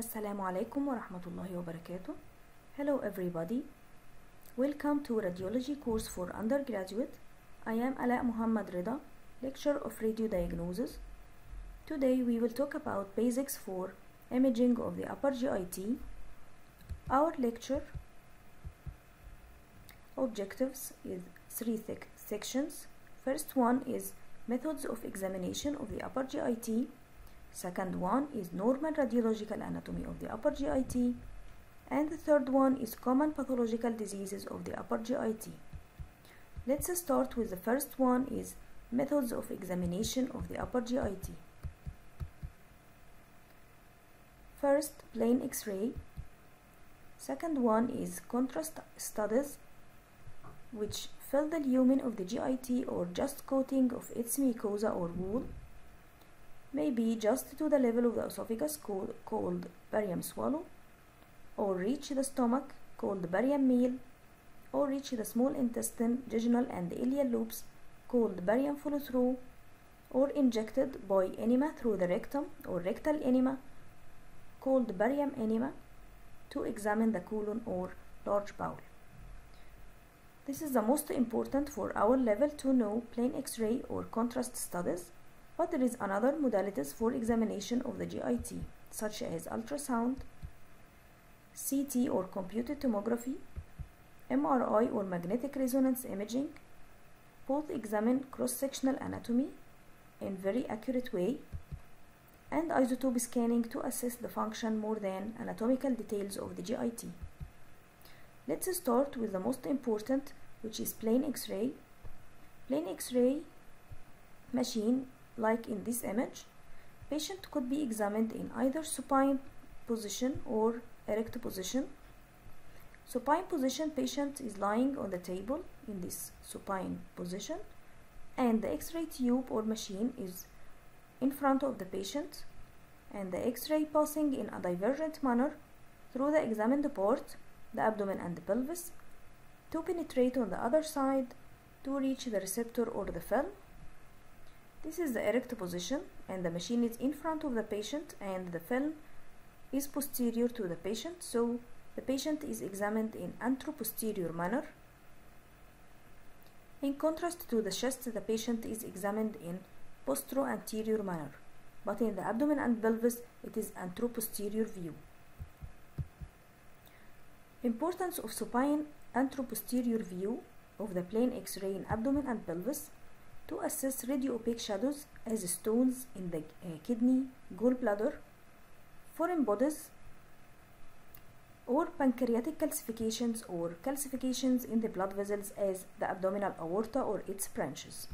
Assalamu alaikum wa rahmatullahi wa barakatuh. Hello everybody. Welcome to Radiology course for undergraduate. I am Alaa Muhammad Reda, lecturer of radio diagnosis. Today we will talk about basics for imaging of the upper GIT. Our lecture objectives is three sec- sections. First one is methods of examination of the upper GIT. Second one is normal radiological anatomy of the upper GIT. And the third one is common pathological diseases of the upper GIT. Let's start with the first one is methods of examination of the upper GIT. First, plain X-ray. Second one is contrast studies, which fill the lumen of the GIT or just coating of its mucosa or wall, maybe just to the level of the esophagus called, called barium swallow, or reach the stomach called barium meal, or reach the small intestine, jejunal and ileal loops called barium follow through, or injected by enema through the rectum or rectal enema called barium enema to examine the colon or large bowel. This is the most important for our level to know plain X-ray or contrast studies, but there is another modalities for examination of the GIT, such as ultrasound, CT or computed tomography, MRI or magnetic resonance imaging. Both examine cross-sectional anatomy in very accurate way and isotope scanning to assess the function more than anatomical details of the GIT. Let's start with the most important which is plain X-ray. Plain X-ray machine like in this image patient could be examined in either supine position or erect position. Supine position patient is lying on the table in this supine position and the X-ray tube or machine is in front of the patient and the X-ray passing in a divergent manner through the examined part, the abdomen and the pelvis, to penetrate on the other side to reach the receptor or the film. This is the erect position and the machine is in front of the patient and the film is posterior to the patient so the patient is examined in anteroposterior manner. In contrast to the chest, the patient is examined in posterior manner, but in the abdomen and pelvis it is anteroposterior view. Importance of supine anteroposterior view of the plain X-ray in abdomen and pelvis to assess radio-opaque shadows as stones in the uh, kidney, gallbladder, foreign bodies, or pancreatic calcifications or calcifications in the blood vessels as the abdominal aorta or its branches.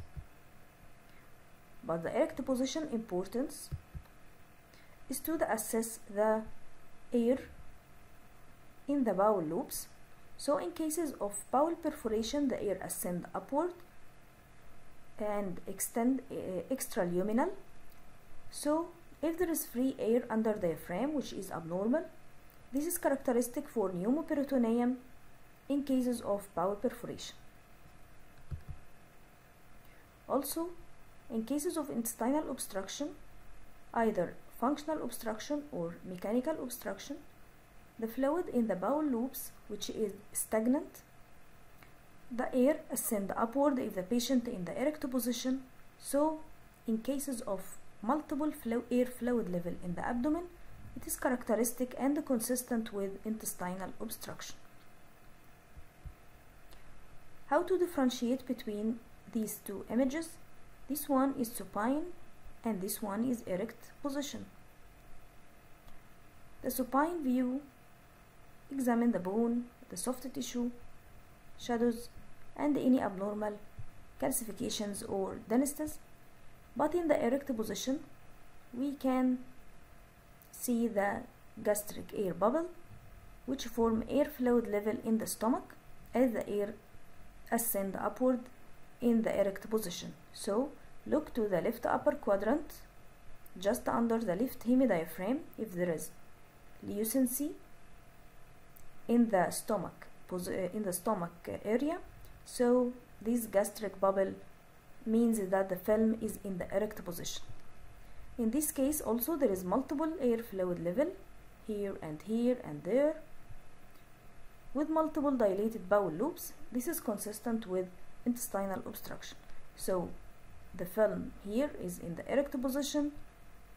But the erect position importance is to assess the air in the bowel loops. So in cases of bowel perforation, the air ascend upward and extend uh, extraluminal. So if there is free air under the diaphragm, which is abnormal, this is characteristic for pneumoperitoneum in cases of bowel perforation. Also, in cases of intestinal obstruction, either functional obstruction or mechanical obstruction, the fluid in the bowel loops, which is stagnant, the air ascend upward if the patient in the erect position. So, in cases of multiple flow air fluid level in the abdomen, it is characteristic and consistent with intestinal obstruction. How to differentiate between these two images? This one is supine and this one is erect position. The supine view examine the bone, the soft tissue, shadows, and any abnormal calcifications or densities. But in the erect position, we can see the gastric air bubble, which form air fluid level in the stomach as the air ascend upward in the erect position. So look to the left upper quadrant, just under the left hemidiaphragm if there is lucency in the stomach in the stomach area. So this gastric bubble means that the film is in the erect position. In this case also there is multiple air fluid level here and here and there with multiple dilated bowel loops. This is consistent with intestinal obstruction. So the film here is in the erect position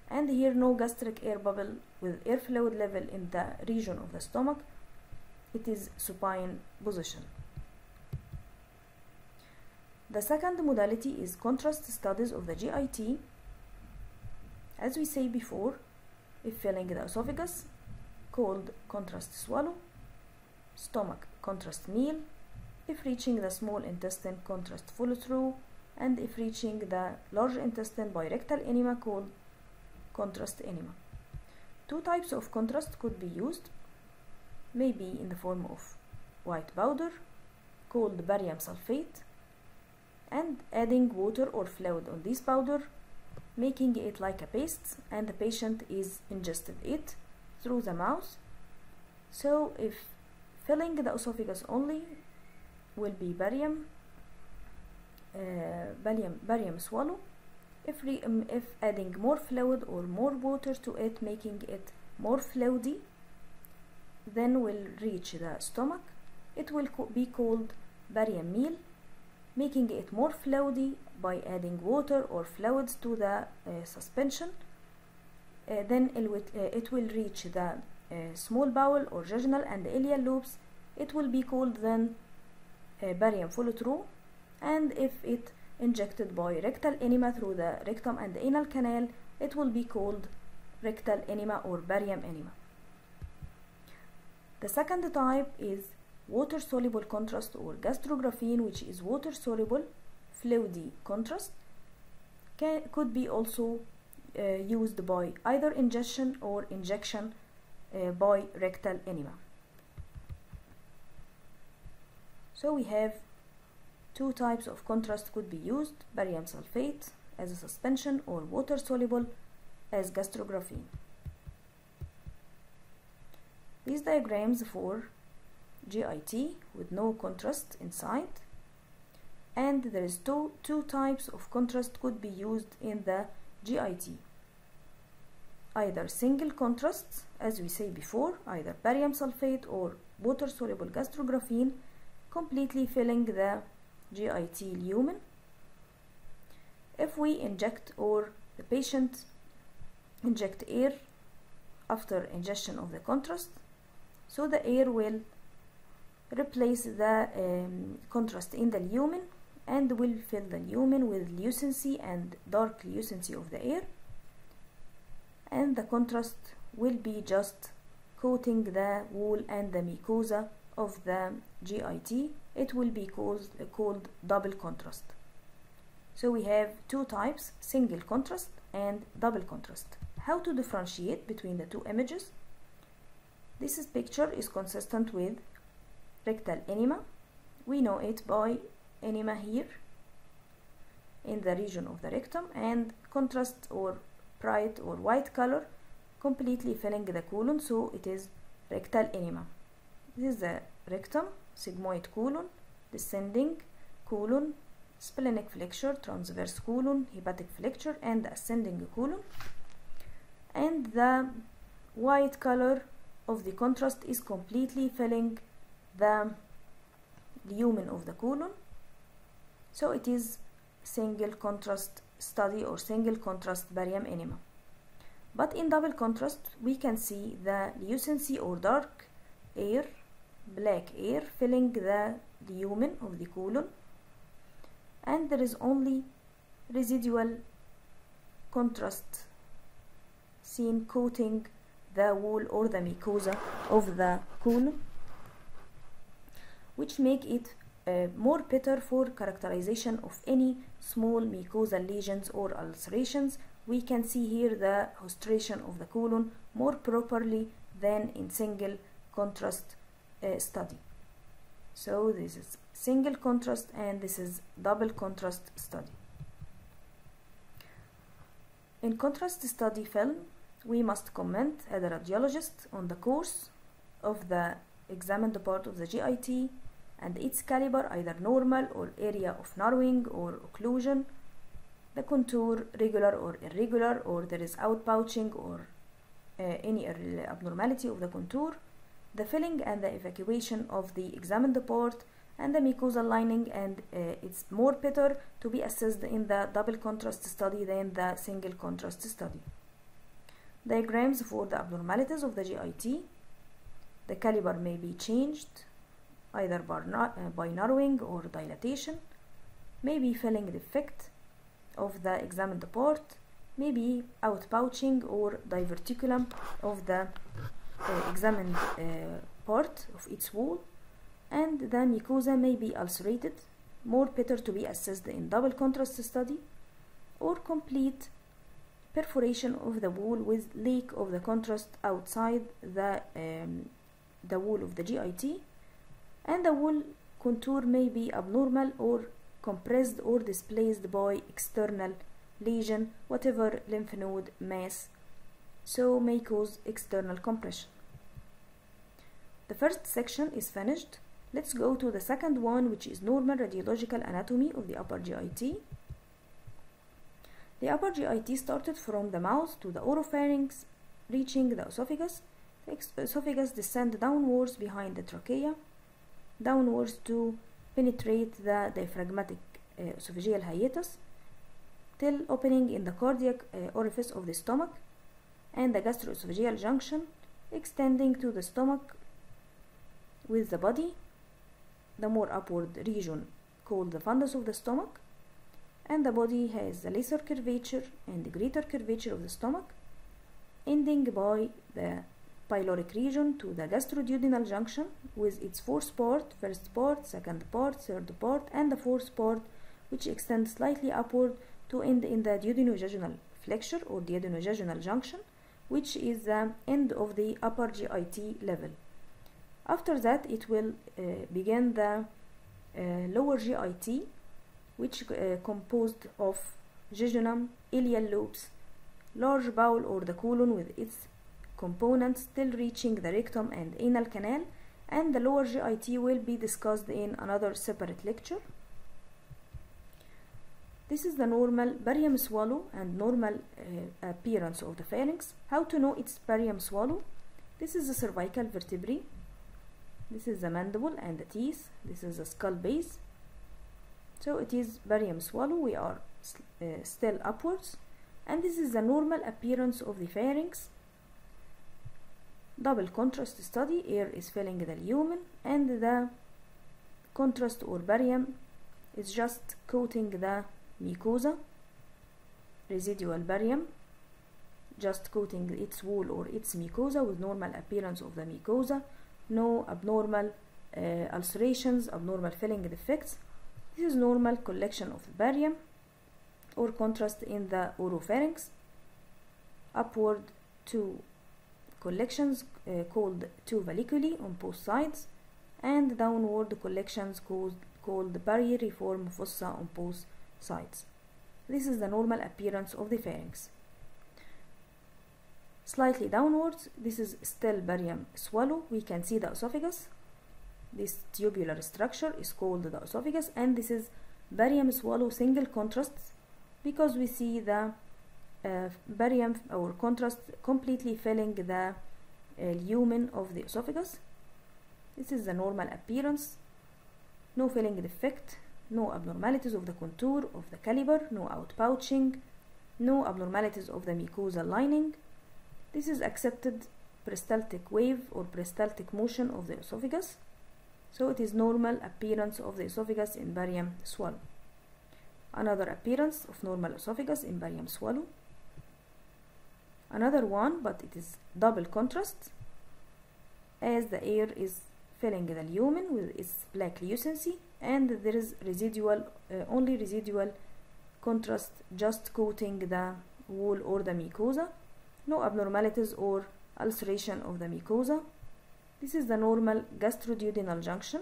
and here no gastric air bubble with air fluid level in the region of the stomach. It is supine position. The second modality is contrast studies of the GIT. As we say before, if filling the esophagus, called contrast swallow, stomach contrast meal, if reaching the small intestine contrast follow through, and if reaching the large intestine by rectal enema called contrast enema. Two types of contrast could be used, maybe in the form of white powder called barium sulfate and adding water or fluid on this powder making it like a paste and the patient is ingested it through the mouth. So if filling the esophagus only will be barium uh, barium barium swallow. If, re, um, if adding more fluid or more water to it making it more fluidy then will reach the stomach. It will be called barium meal making it more fluidy by adding water or fluids to the uh, suspension. Uh, then it will, uh, it will reach the small bowel or jejunal and ileal loops it will be called then barium follow through and if it injected by rectal enema through the rectum and the anal canal it will be called rectal enema or barium enema. The second type is water soluble contrast or Gastrografin which is water soluble fluidy contrast can, could be also uh, used by either ingestion or injection uh, by rectal enema. So we have two types of contrast could be used barium sulfate as a suspension or water soluble as Gastrografin these diagrams for GIT with no contrast inside. And there is two, two types of contrast could be used in the GIT either single contrasts as we say before either barium sulfate or water soluble Gastrografin completely filling the GIT lumen. If we inject or the patient inject air after ingestion of the contrast so the air will replace the um, contrast in the lumen and will fill the lumen with lucency and dark lucency of the air. And the contrast will be just coating the wall and the mucosa of the GIT it will be called, called double contrast. So we have two types single contrast and double contrast. How to differentiate between the two images? This picture is consistent with rectal enema. We know it by enema here in the region of the rectum and contrast or bright or white color completely filling the colon so it is rectal enema. This is the rectum sigmoid colon descending colon splenic flexure transverse colon hepatic flexure and ascending colon. And the white color of the contrast is completely filling the lumen of the colon. So it is single contrast study or single contrast barium enema. But in double contrast we can see the lucency or dark air black air filling the lumen of the colon. And there is only residual contrast seen coating the wall or the mucosa of the colon which make it uh, more better for characterization of any small mucosal lesions or ulcerations. We can see here the haustration of the colon more properly than in single contrast uh, study. So this is single contrast and this is double contrast study. In contrast study film we must comment as a radiologist on the course of the examined part of the GIT and its caliber either normal or area of narrowing or occlusion, the contour regular or irregular or there is outpouching or any abnormality of the contour, the filling and the evacuation of the examined part, and the mucosal lining and uh, it's more better to be assessed in the double contrast study than the single contrast study. Diagrams for the abnormalities of the GIT. The caliber may be changed either by, uh, narrowing or dilatation, maybe filling defect of the examined part, maybe outpouching or diverticulum of the uh, examined uh, part of its wall, and the mucosa may be ulcerated, more better to be assessed in double contrast study, or complete perforation of the wall with leak of the contrast outside the, um, the wall of the GIT, and the wall contour may be abnormal or compressed or displaced by external lesion, whatever lymph node mass, so may cause external compression. The first section is finished. Let's go to the second one, which is normal radiological anatomy of the upper GIT. The upper GIT started from the mouth to the oropharynx, reaching the esophagus. The esophagus descend downwards behind the trachea, downwards to penetrate the diaphragmatic uh, esophageal hiatus, till opening in the cardiac uh, orifice of the stomach and the gastroesophageal junction, extending to the stomach with the body, the more upward region called the fundus of the stomach, and the body has the lesser curvature and the greater curvature of the stomach, ending by the pyloric region to the gastroduodenal junction with its fourth port, first port, second port, third port, and the fourth port, which extends slightly upward to end in the duodenojejunal flexure or duodenojejunal junction, which is the end of the upper GIT level. After that, it will uh, begin the uh, lower GIT, which uh, composed of jejunum, ileal lobes, large bowel or the colon with its components still reaching the rectum and anal canal, and the lower GIT will be discussed in another separate lecture. This is the normal barium swallow and normal uh, appearance of the pharynx. How to know it's barium swallow? This is the cervical vertebrae. This is the mandible and the teeth. This is the skull base. So it is barium swallow. We are uh, still upwards. And this is the normal appearance of the pharynx. Double contrast study. Air is filling the lumen and the contrast or barium is just coating the mucosa, residual barium, just coating its wall or its mucosa with normal appearance of the mucosa, no abnormal uh, ulcerations, abnormal filling defects. This is normal collection of barium or contrast in the oropharynx. Upward two collections uh, called two valleculae on both sides and downward collections called, called fossa on both sides. This is the normal appearance of the pharynx. Slightly downwards, this is still barium swallow. We can see the esophagus. This tubular structure is called the esophagus and this is barium swallow single contrast because we see the barium or contrast completely filling the uh, lumen of the esophagus. This is the normal appearance. No filling defect, no abnormalities of the contour of the caliber, no outpouching, no abnormalities of the mucosal lining. This is accepted peristaltic wave or peristaltic motion of the esophagus. So it is normal appearance of the esophagus in barium swallow. Another appearance of normal esophagus in barium swallow. Another one, but it is double contrast. As the air is filling the lumen with its black lucency and there is residual uh, only residual contrast just coating the wall or the mucosa. No abnormalities or ulceration of the mucosa. This is the normal gastroduodenal junction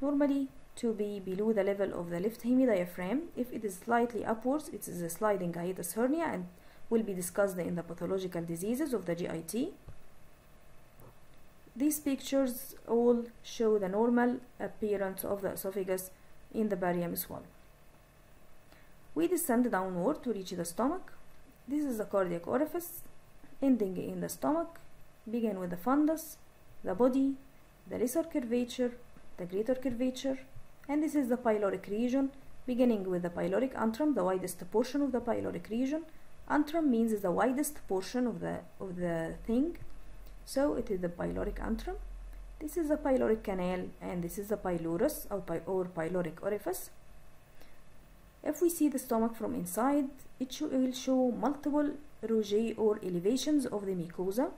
normally to be below the level of the left hemidiaphragm. If it is slightly upwards it is a sliding hiatus hernia and will be discussed in the pathological diseases of the GIT these pictures all show the normal appearance of the esophagus in the barium swallow. We descend downward to reach the stomach. This is the cardiac orifice. ending in the stomach begin with the fundus the body the lesser curvature the greater curvature and this is the pyloric region beginning with the pyloric antrum the widest portion of the pyloric region antrum means is the widest portion of the of the thing. So it is the pyloric antrum this is the pyloric canal and this is the pylorus or, py or pyloric orifice. If we see the stomach from inside it will show multiple rougets or elevations of the mucosa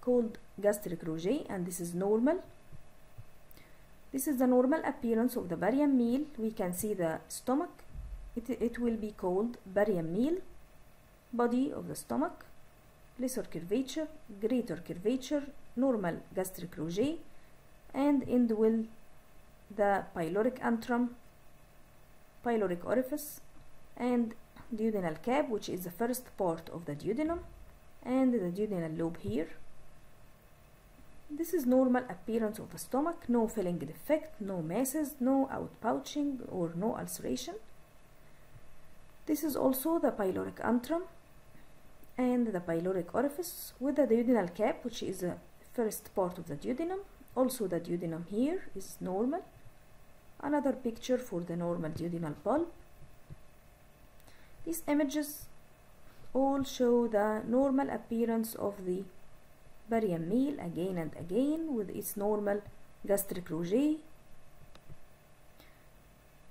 called gastric rougets and this is normal. This is the normal appearance of the barium meal. We can see the stomach it, it will be called barium meal body of the stomach lesser curvature greater curvature normal gastric rougets and end will the pyloric antrum pyloric orifice and duodenal cap which is the first part of the duodenum and the duodenal lobe here. This is normal appearance of the stomach no filling defect no masses no outpouching or no ulceration this is also the pyloric antrum and the pyloric orifice with the duodenal cap which is the first part of the duodenum. Also the duodenum here is normal. Another picture for the normal duodenal bulb these images all show the normal appearance of the barium meal again and again with its normal gastric rougets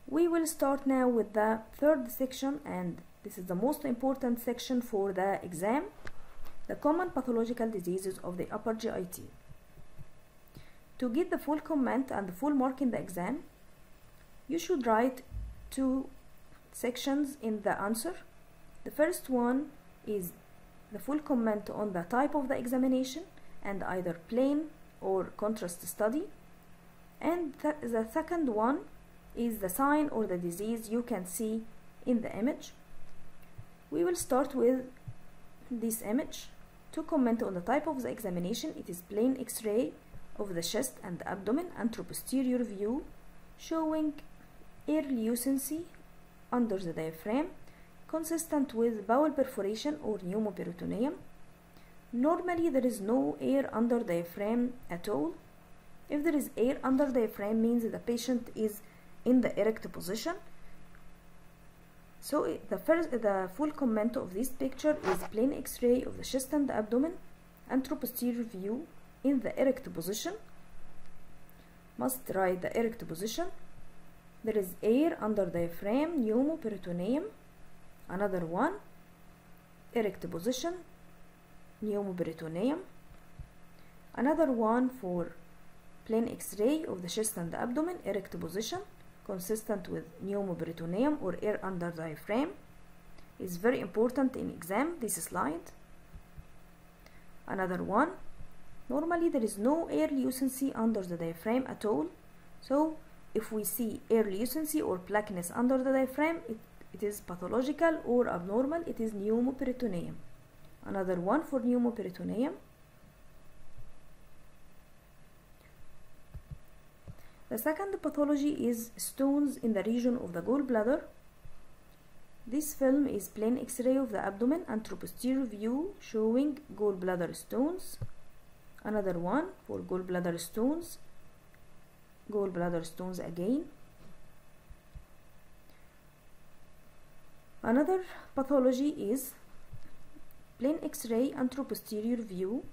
we will start now with the third section and this is the most important section for the exam the common pathological diseases of the upper GIT to get the full comment and the full mark in the exam you should write two sections in the answer. The first one is the full comment on the type of the examination and either plain or contrast study. And th the second one is the sign or the disease you can see in the image we will start with this image to comment on the type of the examination it is plain x-ray of the chest and the abdomen anteroposterior view showing air lucency under the diaphragm consistent with bowel perforation or pneumoperitoneum. Normally there is no air under the diaphragm at all. If there is air under the diaphragm means the patient is in the erect position. So the first, the full comment of this picture is plain X-ray of the chest and the abdomen, anteroposterior view in the erect position. Must write the erect position. There is air under diaphragm, pneumoperitoneum. Another one, erect position, pneumoperitoneum. Another one for plain X-ray of the chest and the abdomen, erect position, consistent with pneumoperitoneum or air under diaphragm. is very important in exam, this slide. Another one, normally there is no air lucency under the diaphragm at all. So if we see air lucency or blackness under the diaphragm, it, it is pathological or abnormal, it is pneumoperitoneum. Another one for pneumoperitoneum. The second pathology is stones in the region of the gallbladder. This film is plain X-ray of the abdomen and anteroposterior view showing gallbladder stones. Another one for gallbladder stones. Gallbladder stones again. Another pathology is plain X-ray and anteroposterior view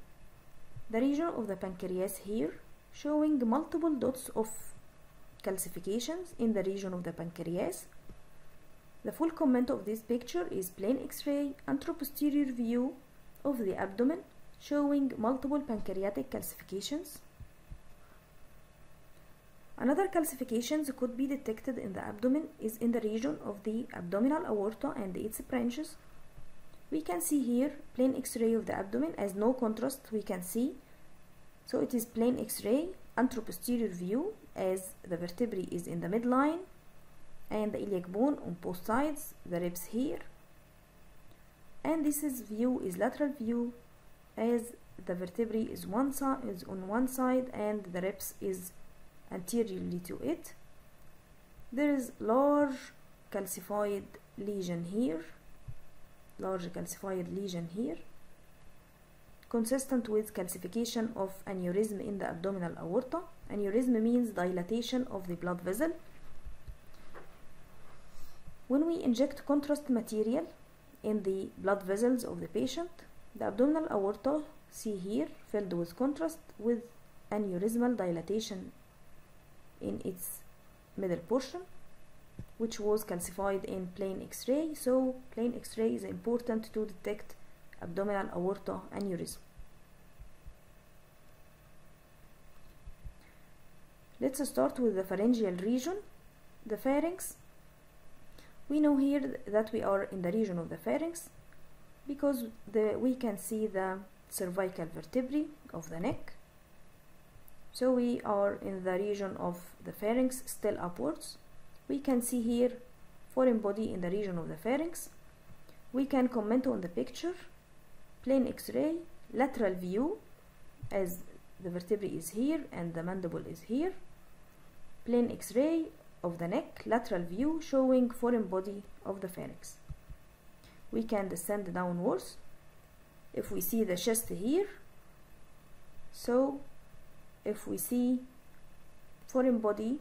the region of the pancreas here showing multiple dots of calcifications in the region of the pancreas. The full comment of this picture is plain X-ray anteroposterior view of the abdomen showing multiple pancreatic calcifications. Another calcifications could be detected in the abdomen is in the region of the abdominal aorta and its branches. We can see here plain X-ray of the abdomen as no contrast we can see so it is plain X-ray, anteroposterior view as the vertebrae is in the midline and the iliac bone on both sides, the ribs here. And this is view is lateral view as the vertebrae is one side is on one side and the ribs is anteriorly to it. There is large calcified lesion here, large calcified lesion here consistent with calcification of aneurysm in the abdominal aorta. Aneurysm means dilatation of the blood vessel. When we inject contrast material in the blood vessels of the patient, the abdominal aorta, see here, filled with contrast with aneurysmal dilatation in its middle portion which was calcified in plain x-ray so plain x-ray is important to detect abdominal aorta aneurysm let's start with the pharyngeal region the pharynx. We know here that we are in the region of the pharynx because the, we can see the cervical vertebrae of the neck. So we are in the region of the pharynx still upwards. We can see here foreign body in the region of the pharynx. We can comment on the picture plain x-ray lateral view as the vertebrae is here and the mandible is here. Plain x-ray of the neck lateral view showing foreign body of the pharynx. We can descend downwards. If we see the chest here so if we see foreign body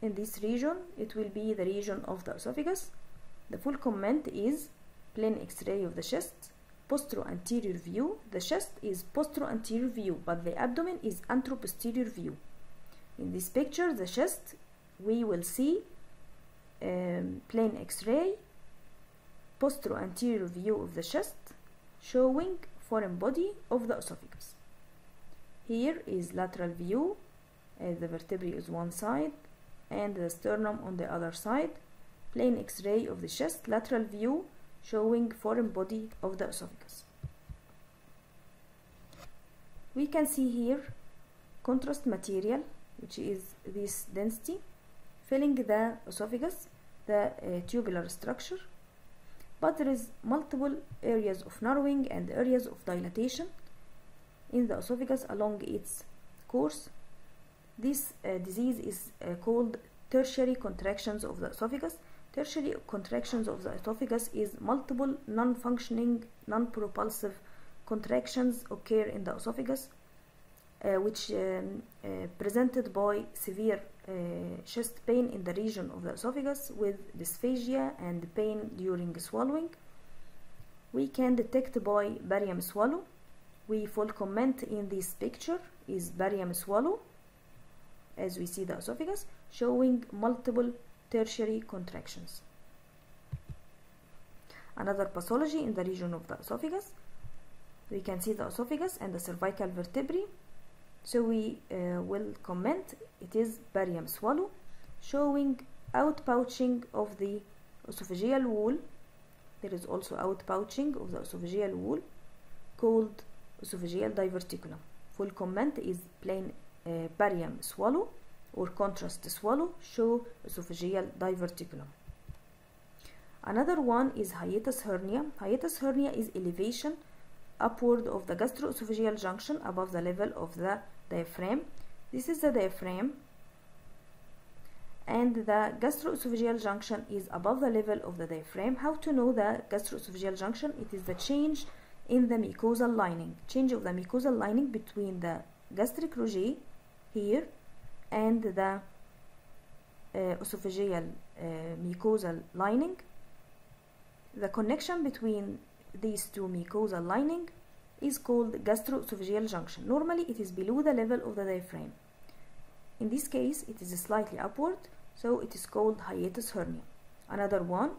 in this region it will be the region of the esophagus. The full comment is plain x-ray of the chest postero-anterior view. The chest is postero-anterior view but the abdomen is antero-posterior view. In this picture the chest we will see um, plain x-ray postero-anterior view of the chest showing foreign body of the esophagus. Here is lateral view as the vertebrae is one side and the sternum on the other side. Plain x-ray of the chest lateral view showing foreign body of the esophagus. We can see here contrast material which is this density filling the esophagus the uh, tubular structure. But there is multiple areas of narrowing and areas of dilatation in the esophagus along its course. This uh, disease is uh, called tertiary contractions of the esophagus tertiary contractions of the esophagus is multiple non-functioning non-propulsive contractions occur in the esophagus uh, which um, uh, presented by severe uh, chest pain in the region of the esophagus with dysphagia and pain during swallowing. We can detect by barium swallow. We full comment in this picture is barium swallow as we see the esophagus showing multiple tertiary contractions. Another pathology in the region of the esophagus. We can see the esophagus and the cervical vertebrae. So we uh, will comment. It is barium swallow showing outpouching of the esophageal wall there is also outpouching of the esophageal wall called esophageal diverticulum. Full comment is plain uh, barium swallow or contrast swallow show esophageal diverticulum another one is hiatus hernia. Hiatus hernia is elevation upward of the gastroesophageal junction above the level of the diaphragm. This is the diaphragm. And the gastroesophageal junction is above the level of the diaphragm. How to know the gastroesophageal junction? It is the change in the mucosal lining. Change of the mucosal lining between the gastric rugae here and the uh, esophageal uh, mucosal lining. The connection between these two mucosal lining is called gastroesophageal junction. Normally it is below the level of the diaphragm. In this case it is slightly upward so it is called hiatus hernia. Another one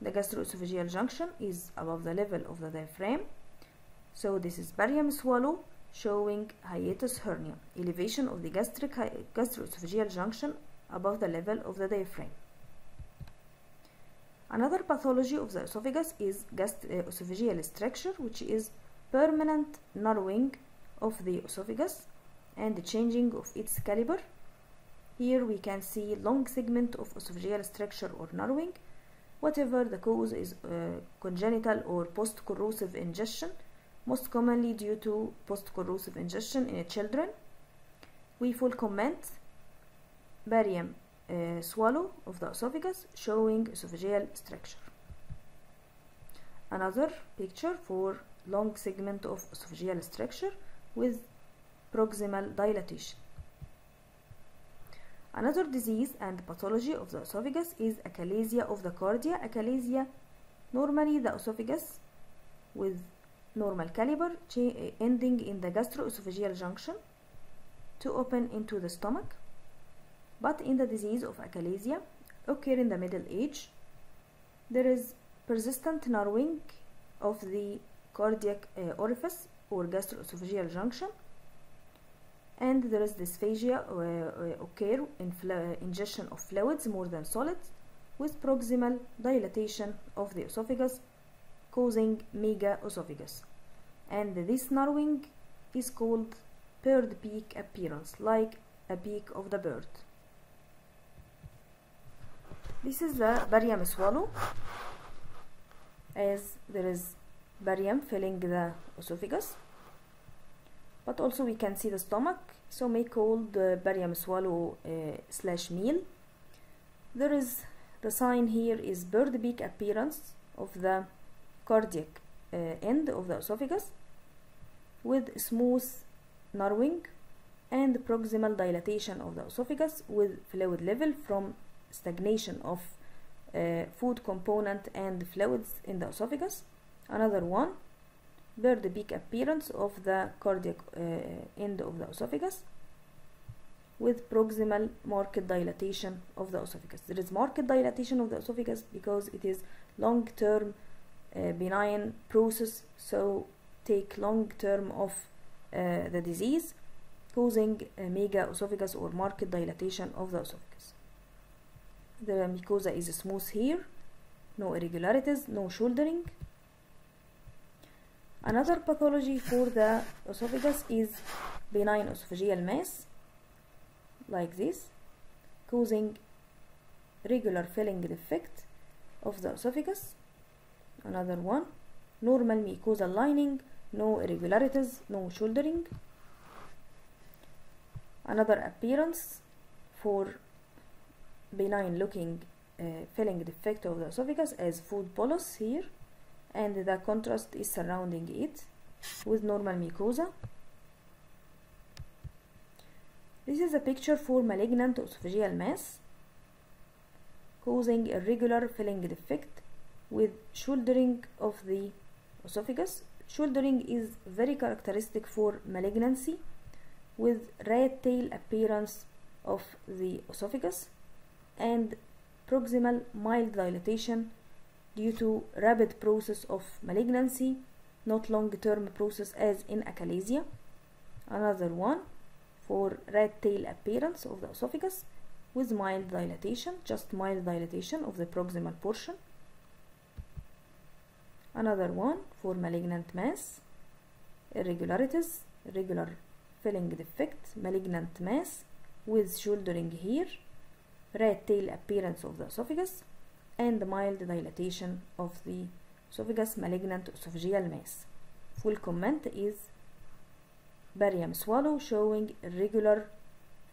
the gastroesophageal junction is above the level of the diaphragm so this is barium swallow showing hiatus hernia elevation of the gastric gastroesophageal junction above the level of the diaphragm. Another pathology of the esophagus is gastroesophageal stricture which is permanent narrowing of the esophagus and the changing of its caliber. Here we can see long segment of esophageal stricture or narrowing. Whatever the cause is uh, congenital or post-corrosive ingestion most commonly due to post-corrosive ingestion in children we full comment barium uh, swallow of the esophagus showing esophageal stricture another picture for long segment of esophageal stricture with proximal dilatation. Another disease and pathology of the esophagus is achalasia of the cardia. Achalasia, normally the esophagus with normal caliber ending in the gastroesophageal junction to open into the stomach. But in the disease of achalasia, occur in the middle age, there is persistent narrowing of the cardiac uh, orifice or gastroesophageal junction and there is dysphagia uh, occur in ingestion of fluids more than solids with proximal dilatation of the esophagus causing mega esophagus and this narrowing is called bird beak appearance like a beak of the bird. This is the barium swallow. As there is barium filling the esophagus but also we can see the stomach so may called the barium swallow uh, slash meal. There is the sign here is bird beak appearance of the cardiac uh, end of the esophagus with smooth narrowing and proximal dilatation of the esophagus with fluid level from stagnation of uh, food component and fluids in the esophagus. Another one, bird beak appearance of the cardiac uh, end of the esophagus with proximal marked dilatation of the esophagus. There is marked dilatation of the esophagus because it is long-term uh, benign process, so take long term of uh, the disease causing mega esophagus or marked dilatation of the esophagus. The mucosa is smooth here, no irregularities, no shouldering. Another pathology for the esophagus is benign esophageal mass, like this, causing regular filling defect of the esophagus. Another one, normal mucosal lining, no irregularities, no shouldering. Another appearance for benign looking uh, filling defect of the esophagus as food bolus here and the contrast is surrounding it with normal mucosa. This is a picture for malignant esophageal mass causing irregular filling defect with shouldering of the esophagus. Shouldering is very characteristic for malignancy with rat tail appearance of the esophagus and proximal mild dilatation due to rapid process of malignancy, not long-term process as in achalasia. Another one for rat tail appearance of the esophagus with mild dilatation, just mild dilatation of the proximal portion. Another one for malignant mass, irregularities, regular filling defect, malignant mass with shouldering here, rat tail appearance of the esophagus, and mild dilatation of the esophagus malignant esophageal mass. Full comment is barium swallow showing irregular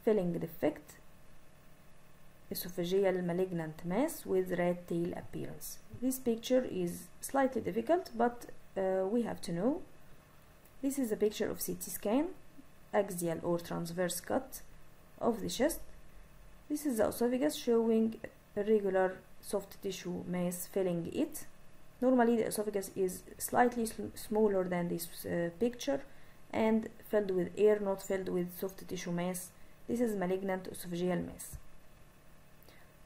filling defect, esophageal malignant mass with rat tail appearance. This picture is slightly difficult, but uh, we have to know. This is a picture of CT scan, axial or transverse cut of the chest. This is the esophagus showing irregular soft tissue mass filling it. Normally the esophagus is slightly smaller than this uh, picture and filled with air, not filled with soft tissue mass. This is malignant esophageal mass.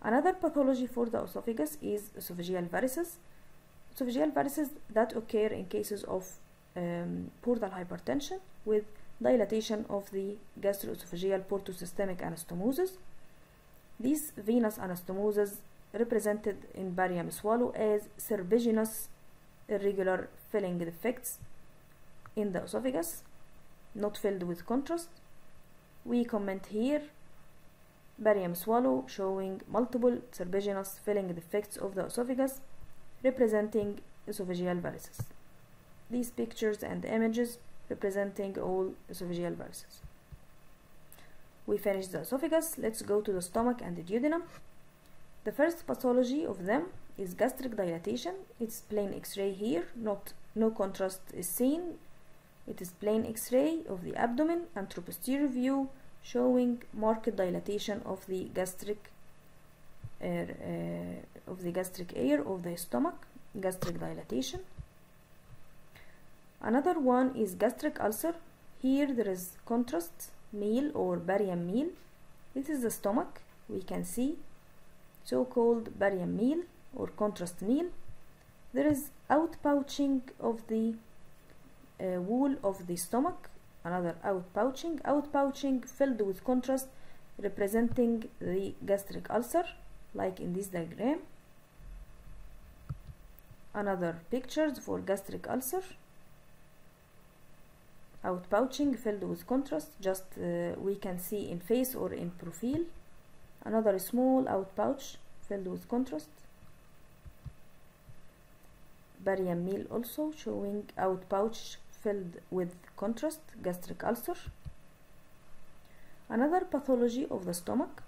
Another pathology for the esophagus is esophageal varices. Esophageal varices that occur in cases of um, portal hypertension with dilatation of the gastroesophageal portosystemic anastomosis. These venous anastomosis represented in barium swallow as serpiginous irregular filling defects in the esophagus, not filled with contrast. We comment here barium swallow showing multiple serpiginous filling defects of the esophagus representing esophageal varices. These pictures and images representing all esophageal varices. We finished the esophagus, let's go to the stomach and the duodenum. The first pathology of them is gastric dilatation. It's plain x-ray here, not no contrast is seen it is plain x-ray of the abdomen and anteroposterior view showing marked dilatation of the gastric air, uh, of the gastric air of the stomach gastric dilatation. Another one is gastric ulcer. Here there is contrast meal or barium meal. This is the stomach. We can see so-called barium meal or contrast meal. There is outpouching of the uh, wall of the stomach another outpouching outpouching filled with contrast representing the gastric ulcer like in this diagram. Another pictures for gastric ulcer. Outpouching filled with contrast just uh, we can see in face or in profile. Another small outpouch filled with contrast. Barium meal also showing outpouch filled with contrast gastric ulcer another pathology of the stomach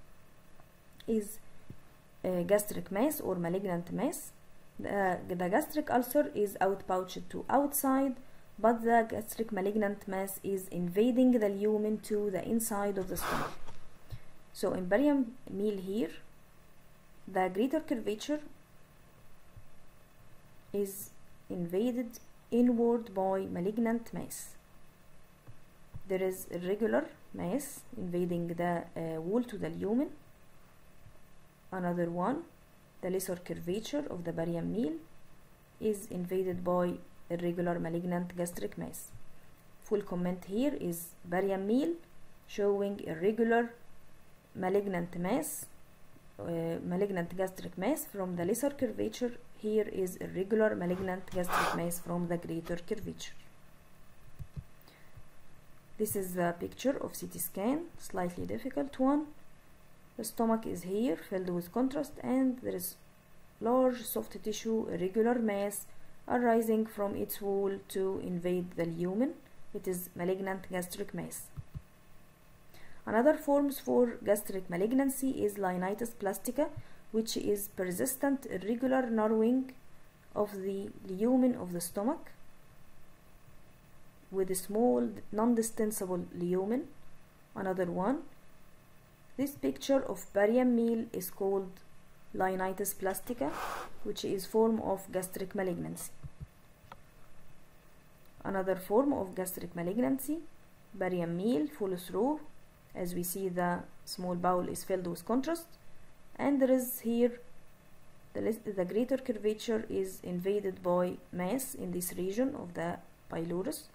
is gastric mass or malignant mass. The, the gastric ulcer is outpouched to outside but the gastric malignant mass is invading the lumen to the inside of the stomach. So in barium meal here the greater curvature is invaded inward by malignant mass. There is irregular mass invading the uh, wall to the lumen. Another one, the lesser curvature of the barium meal is invaded by irregular malignant gastric mass. Full comment here is barium meal showing irregular malignant mass, uh, malignant gastric mass from the lesser curvature here is irregular malignant gastric mass from the greater curvature. This is the picture of CT scan, slightly difficult one. The stomach is here, filled with contrast, and there is large soft tissue, irregular mass arising from its wall to invade the lumen. It is malignant gastric mass. Another forms for gastric malignancy is Linitis plastica, which is persistent irregular narrowing of the lumen of the stomach with a small non-distensible lumen. Another one. This picture of barium meal is called Linitis plastica which is form of gastric malignancy. Another form of gastric malignancy barium meal follow through as we see the small bowel is filled with contrast and there is here the, the greater curvature is invaded by mass in this region of the pylorus.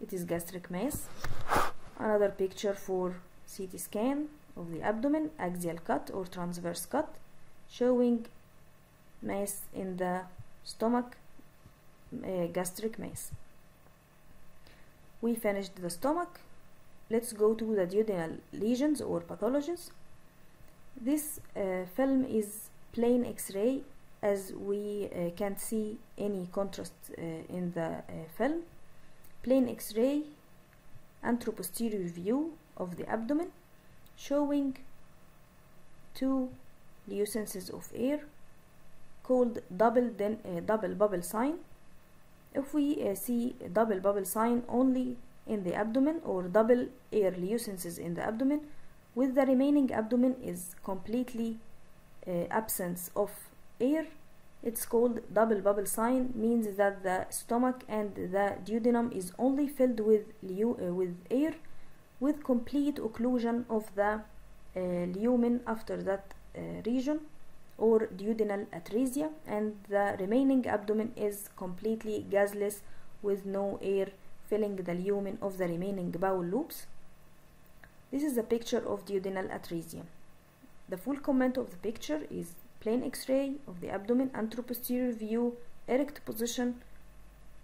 It is gastric mass. Another picture for CT scan of the abdomen axial cut or transverse cut showing mass in the stomach uh, gastric mass. We finished the stomach. Let's go to the duodenal lesions or pathologies this uh, film is plain x-ray as we uh, can't see any contrast uh, in the uh, film. Plain x-ray anteroposterior view of the abdomen showing two lucences of air called double then uh, double bubble sign. If we uh, see double bubble sign only in the abdomen or double air lucences in the abdomen with the remaining abdomen is completely uh, absence of air. It's called double bubble sign means that the stomach and the duodenum is only filled with uh, with air with complete occlusion of the uh, lumen after that uh, region or duodenal atresia and the remaining abdomen is completely gasless with no air filling the lumen of the remaining bowel loops this is a picture of duodenal atresia. The full comment of the picture is plain x-ray of the abdomen anteroposterior view erect position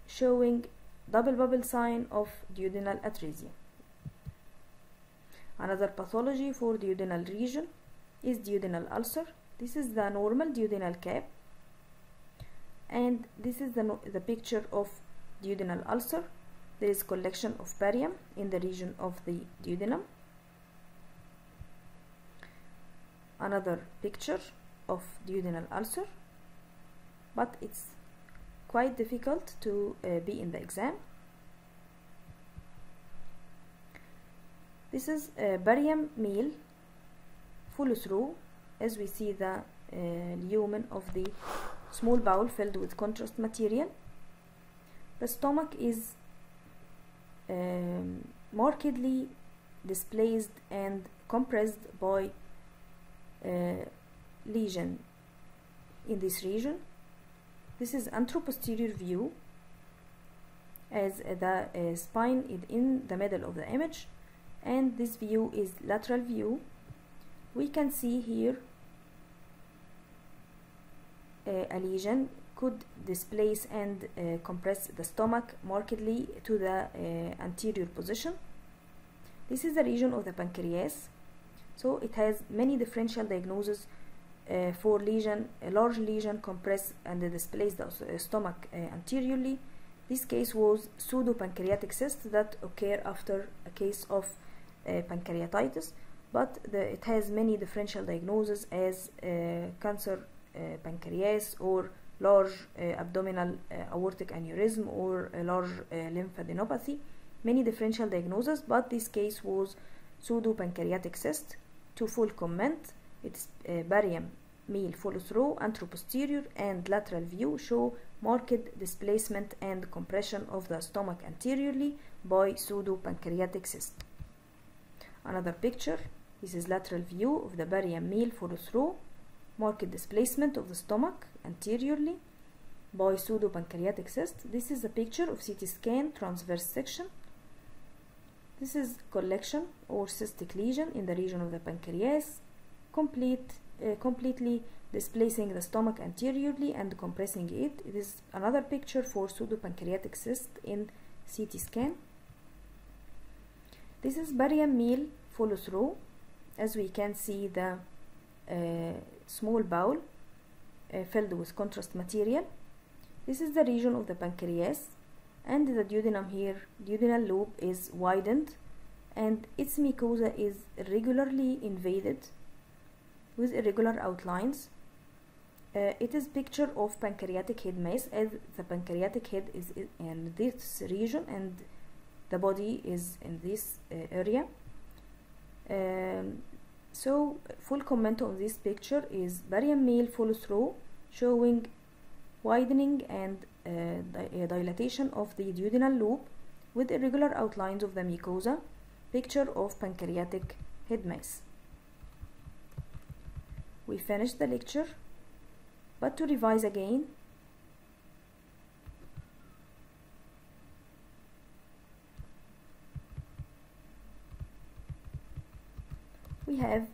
showing double bubble sign of duodenal atresia. Another pathology for duodenal region is duodenal ulcer. This is the normal duodenal cap and this is the, no the picture of duodenal ulcer. There is collection of barium in the region of the duodenum another picture of duodenal ulcer but it's quite difficult to uh, be in the exam. This is a barium meal follow through as we see the uh, lumen of the small bowel filled with contrast material. The stomach is um, markedly displaced and compressed by lesion in this region. This is anteroposterior view as the uh, spine is in the middle of the image and this view is lateral view. We can see here uh, a lesion could displace and uh, compress the stomach markedly to the uh, anterior position. This is the region of the pancreas. So it has many differential diagnoses uh, for lesion, a large lesion compress and displace the uh, stomach uh, anteriorly. This case was pseudopancreatic cyst that occurred after a case of uh, pancreatitis, but the, it has many differential diagnoses as uh, cancer uh, pancreas or large abdominal aortic aneurysm or a large lymphadenopathy. Many differential diagnoses, but this case was pseudopancreatic cyst. To full comment, its uh, barium meal follow through anteroposterior and lateral view show marked displacement and compression of the stomach anteriorly by pseudopancreatic cyst. Another picture, this is lateral view of the barium meal follow through, marked displacement of the stomach anteriorly by pseudopancreatic cyst. This is a picture of CT scan transverse section. This is collection or cystic lesion in the region of the pancreas complete, uh, completely displacing the stomach anteriorly and compressing it. It is another picture for pseudopancreatic cyst in CT scan. This is barium meal follow through. As we can see the uh, small bowel uh, filled with contrast material. This is the region of the pancreas and the duodenum here, duodenal loop is widened and its mucosa is regularly invaded with irregular outlines. Uh, it is picture of pancreatic head mass as the pancreatic head is in this region and the body is in this uh, area. Um, so full comment on this picture is barium meal follow through showing widening and di uh, dilatation of the duodenal loop with irregular outlines of the mucosa, picture of pancreatic head mass. We finished the lecture but to revise again we have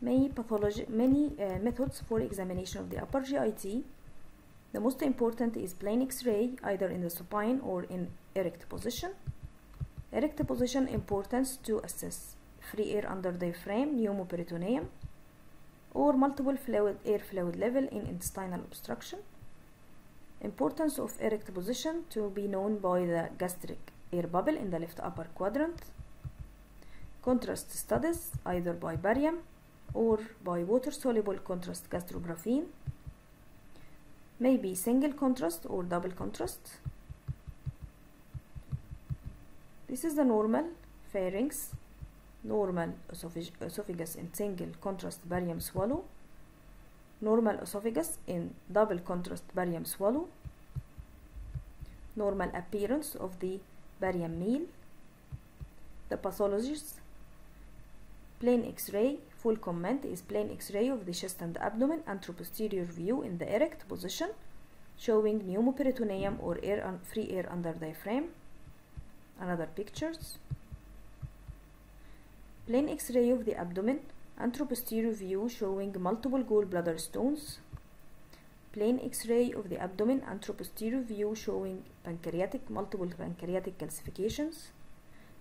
many pathology many uh, methods for examination of the upper GIT the most important is plain x-ray either in the supine or in erect position erect position importance to assess free air under the diaphragm pneumoperitoneum or multiple fluid air fluid level in intestinal obstruction. Importance of erect position to be known by the gastric air bubble in the left upper quadrant. Contrast studies either by barium or by water soluble contrast Gastrografin. Maybe single contrast or double contrast. This is the normal pharynx normal esophagus in single contrast barium swallow, normal esophagus in double contrast barium swallow, normal appearance of the barium meal, the pathologist, plain x-ray, full comment is plain x-ray of the chest and abdomen anteroposterior view in the erect position showing pneumoperitoneum or air free air under diaphragm. Another pictures. Plain x-ray of the abdomen, anteroposterior view showing multiple gallbladder stones, plain x-ray of the abdomen, anteroposterior view showing pancreatic, multiple pancreatic calcifications,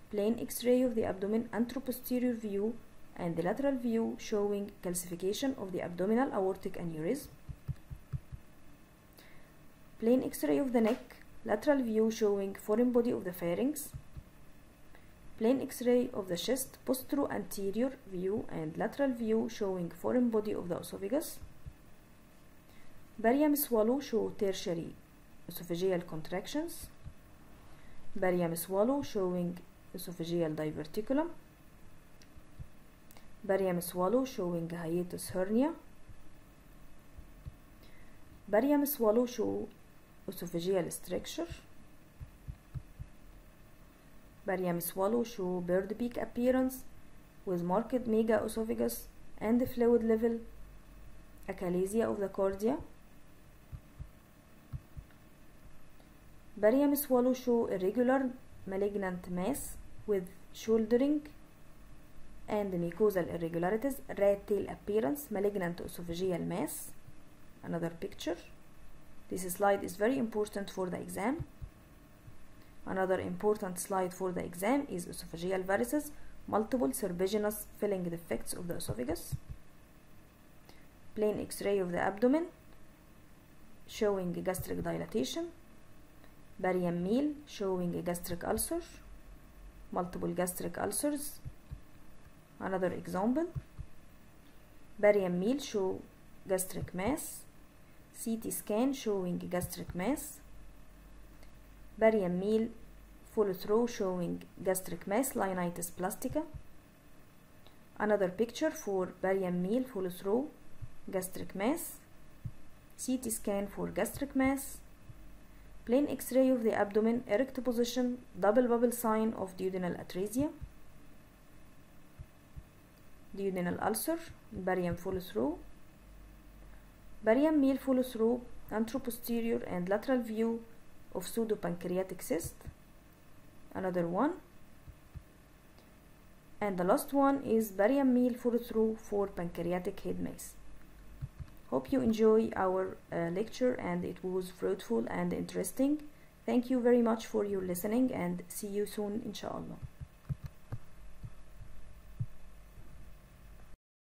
plain x-ray of the abdomen, anteroposterior view and the lateral view showing calcification of the abdominal aortic aneurysm, plain x-ray of the neck, lateral view showing foreign body of the pharynx, plain x-ray of the chest postero-anterior view and lateral view showing foreign body of the esophagus. Barium swallow show tertiary esophageal contractions. Barium swallow showing esophageal diverticulum barium swallow showing hiatus hernia. Barium swallow show esophageal stricture. Barium swallow show bird beak appearance with marked mega esophagus and fluid level achalasia of the cardia barium swallow show irregular malignant mass with shouldering and mucosal irregularities rat tail appearance malignant esophageal mass. Another picture. This slide is very important for the exam. Another important slide for the exam is esophageal varices multiple serpiginous filling defects of the esophagus. Plain x-ray of the abdomen showing gastric dilatation. Barium meal showing a gastric ulcer. Multiple gastric ulcers another example. Barium meal show gastric mass. CT scan showing gastric mass. Barium meal follow through showing gastric mass Linitis plastica. Another picture for barium meal follow through gastric mass. CT scan for gastric mass. Plain x-ray of the abdomen erect position double bubble sign of duodenal atresia duodenal ulcer barium follow through. barium meal follow through anteroposterior and lateral view of pseudopancreatic cyst. Another one. And the last one is barium meal follow through for pancreatic head mass hope you enjoy our uh, lecture and it was fruitful and interesting. Thank you very much for your listening and see you soon inshallah